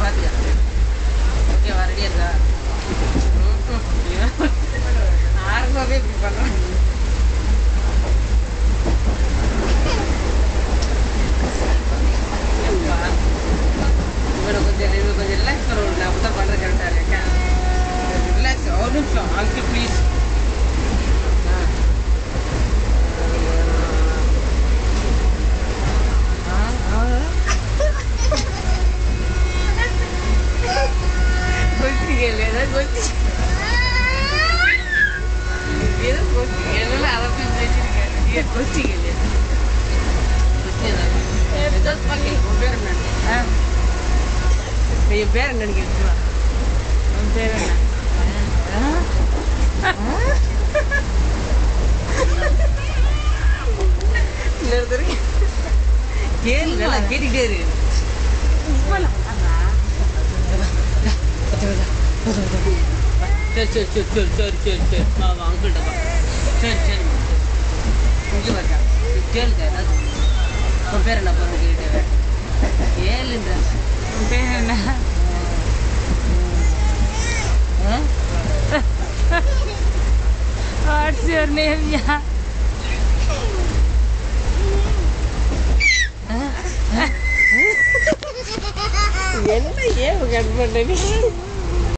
பார்த்துக்க ஓகேவா ரெடியாக இருக்கா? ஆர்வமாகவே இப்படி பண்ணுறேன் இவனை கொஞ்சம் இவன் கொஞ்சம் ரிலாக்ஸ் பண்ண கரெக்டாக இருக்கேன் ரிலாக்ஸ் ஒரு நிமிஷம் அங்கிள் ப்ளீஸ் கொத்தி ஏதோ கொத்தி எல்லாம் அதை பிடிச்சி வச்சிருக்கேன் ஏன் கொத்திக்கல கேட்டுக்கிட்டே இருக்கு? சரி சரி சரி சரி சரி சரி சரி. வா அங்கிள்கிட்ட வா. சரி சரி இங்கே பாருக்கா கேளுங்க ஏதாவது. உன் பேர் என்ன பாருங்க கேட்டேன் ஏழுன்ற உன் பேர் என்ன? வாட்ஸ் யுவர் நேம் யா? என்ன ஏன் கட் பண்ண